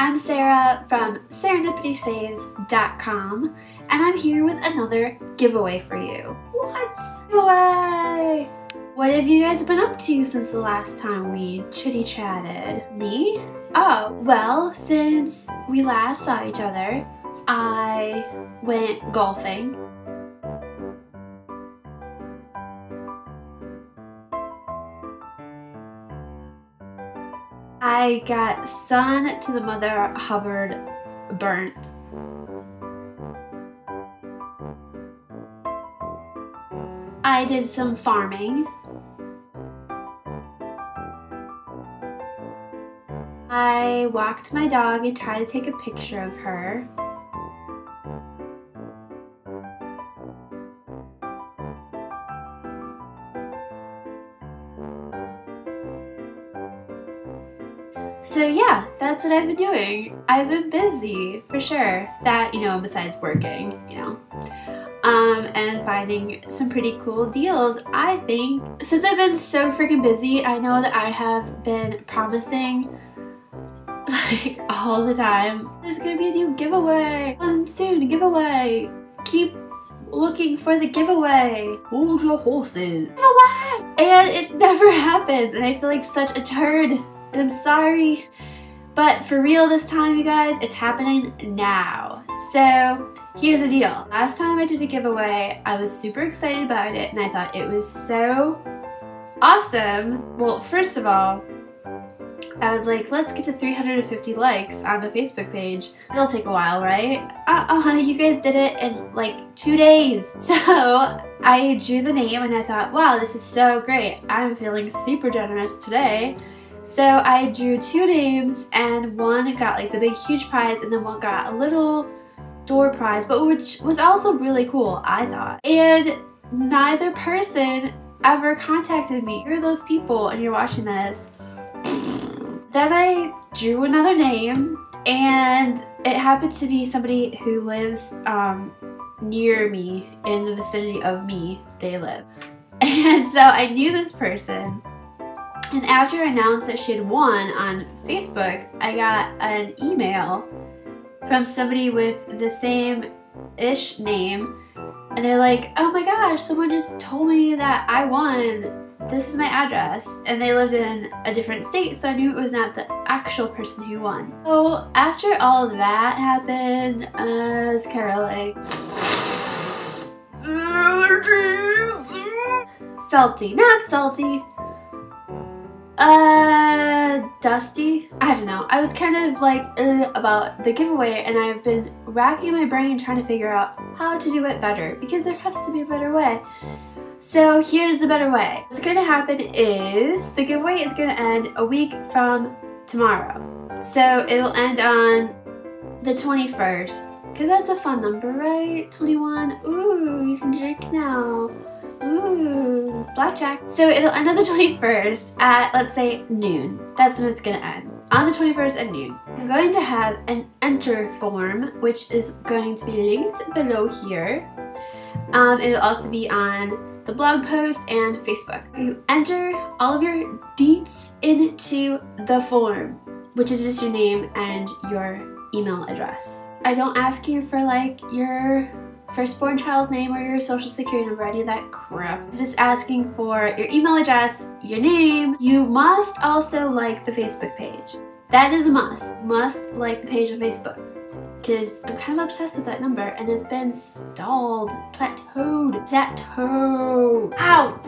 I'm Sarah from sarandipitysaves.com and I'm here with another giveaway for you. What? Giveaway! What have you guys been up to since the last time we chitty chatted? Me? Oh, well, since we last saw each other, I went golfing. I got Son to the Mother Hubbard burnt. I did some farming. I walked my dog and tried to take a picture of her. That's what I've been doing. I've been busy, for sure. That, you know, besides working, you know. Um, and finding some pretty cool deals, I think. Since I've been so freaking busy, I know that I have been promising like all the time, there's gonna be a new giveaway. One soon, giveaway. Keep looking for the giveaway. Hold your horses. Giveaway! And it never happens, and I feel like such a turd and I'm sorry. But for real this time, you guys, it's happening now. So here's the deal. Last time I did a giveaway, I was super excited about it and I thought it was so awesome. Well, first of all, I was like, let's get to 350 likes on the Facebook page. It'll take a while, right? Uh-uh, you guys did it in like two days. So I drew the name and I thought, wow, this is so great. I'm feeling super generous today. So I drew two names and one got like the big huge prize and then one got a little door prize, but which was also really cool, I thought. And neither person ever contacted me. You're those people and you're watching this. then I drew another name and it happened to be somebody who lives um, near me, in the vicinity of me, they live. And so I knew this person and after I announced that she had won on Facebook, I got an email from somebody with the same ish name. And they're like, oh my gosh, someone just told me that I won. This is my address. And they lived in a different state, so I knew it was not the actual person who won. So after all of that happened, I was kind of like, allergies. Salty, not salty, uh, Dusty? I don't know. I was kind of like uh, about the giveaway and I've been racking my brain trying to figure out how to do it better because there has to be a better way. So here's the better way. What's gonna happen is the giveaway is gonna end a week from tomorrow. So it'll end on the 21st because that's a fun number, right? 21. Ooh, you can drink now. Ooh, blackjack. So it'll end on the 21st at, let's say, noon. That's when it's gonna end. On the 21st at noon. I'm going to have an enter form, which is going to be linked below here. Um, it'll also be on the blog post and Facebook. You enter all of your deets into the form, which is just your name and your email address. I don't ask you for like your firstborn child's name or your social security number, any of that crap. I'm just asking for your email address, your name. You must also like the Facebook page. That is a must. Must like the page on Facebook. Because I'm kind of obsessed with that number and it's been stalled, plateaued, plateaued. Ow!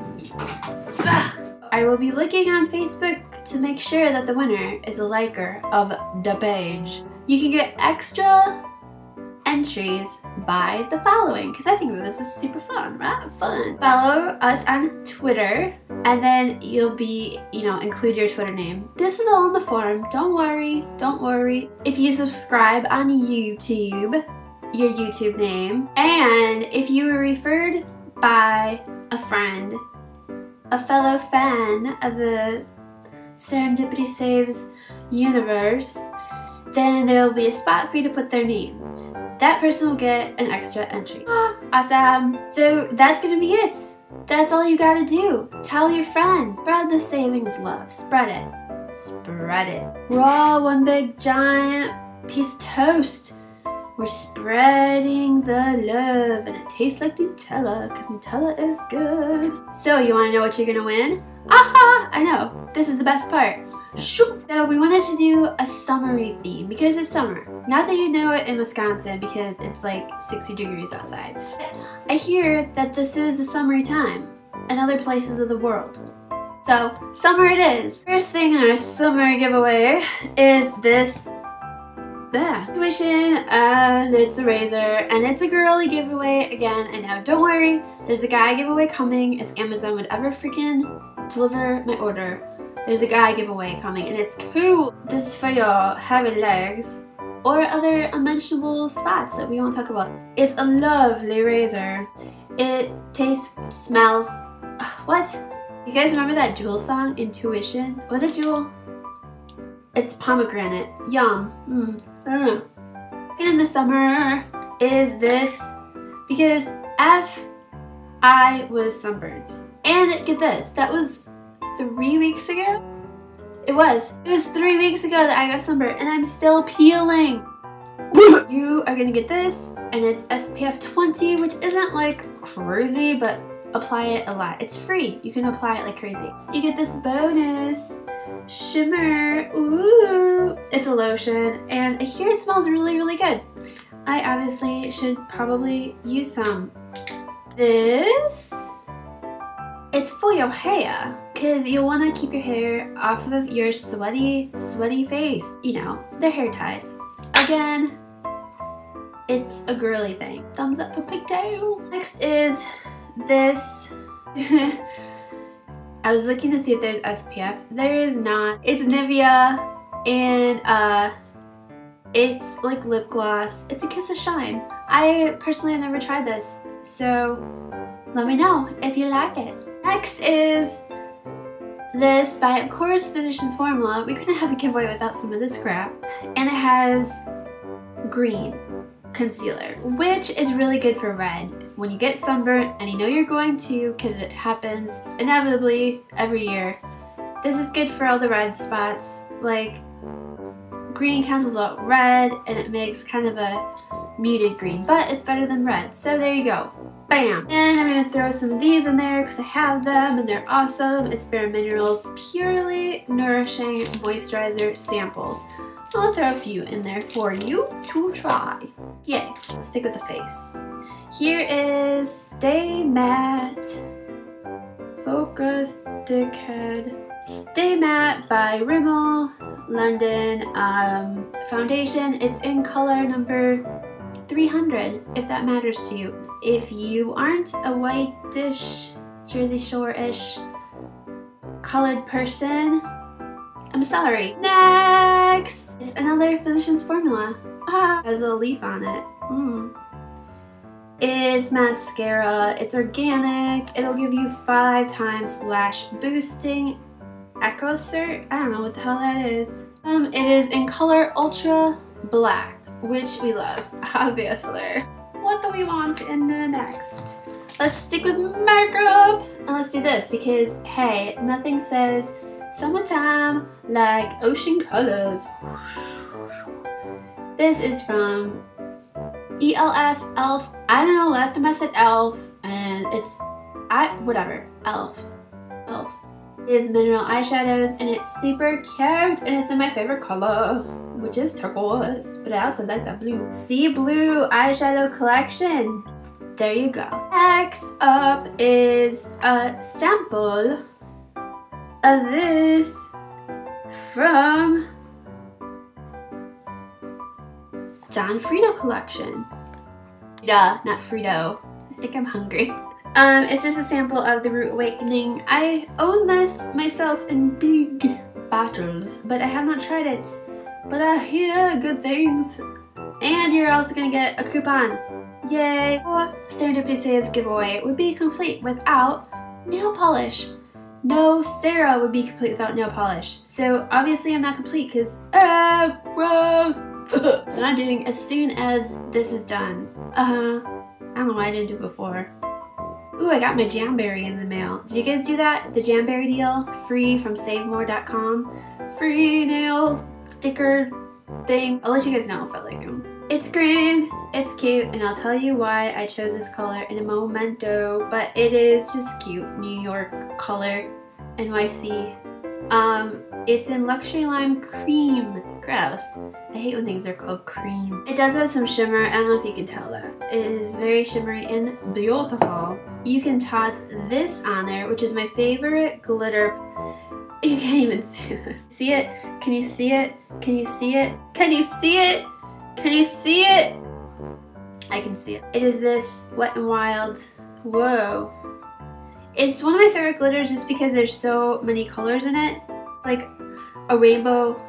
I will be looking on Facebook to make sure that the winner is a liker of the page. You can get extra entries by the following because I think this is super fun, right? Fun. Follow us on Twitter and then you'll be, you know, include your Twitter name. This is all in the form. Don't worry, don't worry. If you subscribe on YouTube, your YouTube name, and if you were referred by a friend, a fellow fan of the Sarandipity Saves universe, then there will be a spot for you to put their name that person will get an extra entry. awesome. So that's gonna be it. That's all you gotta do. Tell your friends. Spread the savings love. Spread it. spread it. We're all one big giant piece of toast. We're spreading the love and it tastes like Nutella because Nutella is good. So you want to know what you're going to win? Aha! I know. This is the best part. So we wanted to do a summery theme because it's summer. Not that you know it in Wisconsin because it's like 60 degrees outside. I hear that this is a summery time in other places of the world. So summer it is. First thing in our summer giveaway is this yeah. tuition and it's a razor and it's a girly giveaway again I know don't worry there's a guy giveaway coming if Amazon would ever freaking deliver my order there's a guy giveaway coming and it's cool. This is for your hairy legs or other unmentionable spots that we won't talk about. It's a lovely razor. It tastes, smells, what? You guys remember that Jewel song, Intuition? Was it Jewel? It's pomegranate. Yum. Mm. Don't in the summer is this because F I was sunburned. And get this, that was three weeks ago? It was. It was three weeks ago that I got sunburned and I'm still peeling. you are gonna get this and it's SPF 20 which isn't like crazy but apply it a lot. It's free. You can apply it like crazy. You get this bonus shimmer. Ooh. It's a lotion and I hear it smells really really good. I obviously should probably use some. This it's for your hair because you'll want to keep your hair off of your sweaty, sweaty face. You know, the hair ties. Again, it's a girly thing. Thumbs up for pigtails. Next is this. I was looking to see if there's SPF. There is not. It's Nivea and uh, it's like lip gloss. It's a kiss of shine. I personally have never tried this, so let me know if you like it. Next is this by, of course, Physicians Formula. We couldn't have a giveaway without some of this crap. And it has green concealer, which is really good for red. When you get sunburnt, and you know you're going to because it happens inevitably every year, this is good for all the red spots. Like, green cancels out red and it makes kind of a muted green, but it's better than red. So there you go. Bam! And I'm to throw some of these in there because I have them and they're awesome. It's Bare Minerals Purely Nourishing Moisturizer Samples. So I'll throw a few in there for you to try. Yay, stick with the face. Here is Stay Matte Focus Dickhead. Stay Matte by Rimmel London um, foundation. It's in color number 300 if that matters to you. If you aren't a white-ish, Jersey Shore-ish colored person, I'm sorry. Next! It's another Physicians Formula. Ah, has a leaf on it. Mm. It's mascara. It's organic. It'll give you five times lash boosting. Ecocert? I don't know what the hell that is. Um, it is in color Ultra Black, which we love, obviously what do we want in the next? Let's stick with makeup and let's do this because hey, nothing says summertime like ocean colors. This is from ELF, ELF. I don't know, last time I said ELF and it's, I, whatever, ELF, ELF. It is mineral eyeshadows and it's super cute and it's in my favorite color which is turquoise, but I also like that blue. Sea Blue eyeshadow collection. There you go. Next up is a sample of this from John Frieda collection. Duh, not Frito. I think I'm hungry. Um, it's just a sample of the Root Awakening. I own this myself in big bottles, but I have not tried it. But I hear good things. And you're also gonna get a coupon. Yay! Or Sarandipity Saves giveaway would be complete without nail polish. No Sarah would be complete without nail polish. So obviously I'm not complete because, ah, gross! so I'm doing as soon as this is done. Uh-huh. I don't know why I didn't do it before. Ooh, I got my Jamberry in the mail. Did you guys do that? The Jamberry deal? Free from SaveMore.com. Free nail sticker thing. I'll let you guys know if I like them. It's green, it's cute, and I'll tell you why I chose this color in a momento, but it is just cute. New York color, NYC. Um, it's in Luxury Lime Cream. Gross. I hate when things are called cream. It does have some shimmer. I don't know if you can tell that. It is very shimmery and beautiful. You can toss this on there, which is my favorite glitter. You can't even see this. See it? Can you see it? Can you see it? Can you see it? Can you see it? I can see it. It is this Wet n Wild. Whoa. It's one of my favorite glitters just because there's so many colors in it. Like a rainbow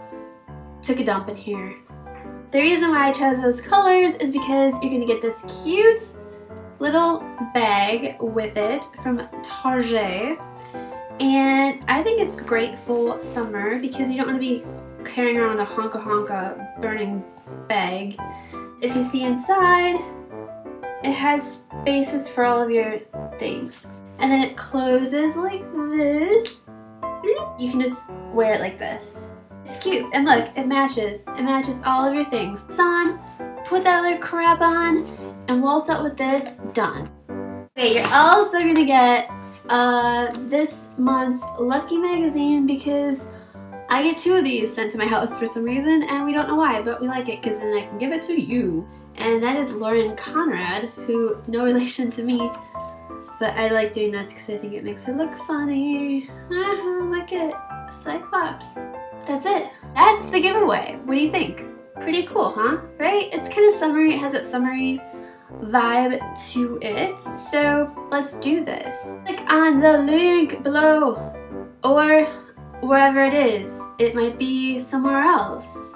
took a dump in here. The reason why I chose those colors is because you're gonna get this cute little bag with it from Target. And I think it's great for summer because you don't want to be carrying around a honka honka burning bag. If you see inside, it has spaces for all of your things. And then it closes like this. You can just wear it like this. It's cute. And look, it matches. It matches all of your things. Son, put that other crap on and waltz out with this. Done. Okay, you're also gonna get uh, this month's Lucky magazine because I get two of these sent to my house for some reason and we don't know why, but we like it because then I can give it to you. And that is Lauren Conrad, who, no relation to me, but I like doing this because I think it makes her look funny. Uh-huh, look at Cyclops. That's it. That's the giveaway. What do you think? Pretty cool, huh? Right? It's kind of summery. It has that summery vibe to it. So let's do this. Click on the link below or wherever it is. It might be somewhere else.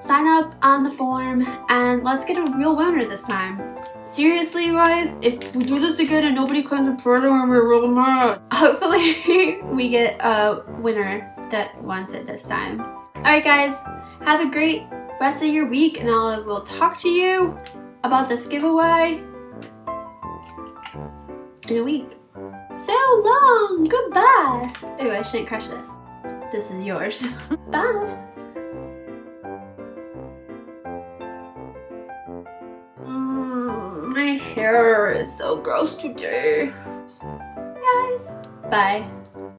Sign up on the form and let's get a real winner this time. Seriously, guys, if we do this again and nobody comes and further and we're real mad. Hopefully we get a winner that wants it this time. Alright guys, have a great rest of your week and I will talk to you about this giveaway in a week. So long! Goodbye! Ooh, I shouldn't crush this. This is yours. Bye! Mm, my hair is so gross today. Guys, bye.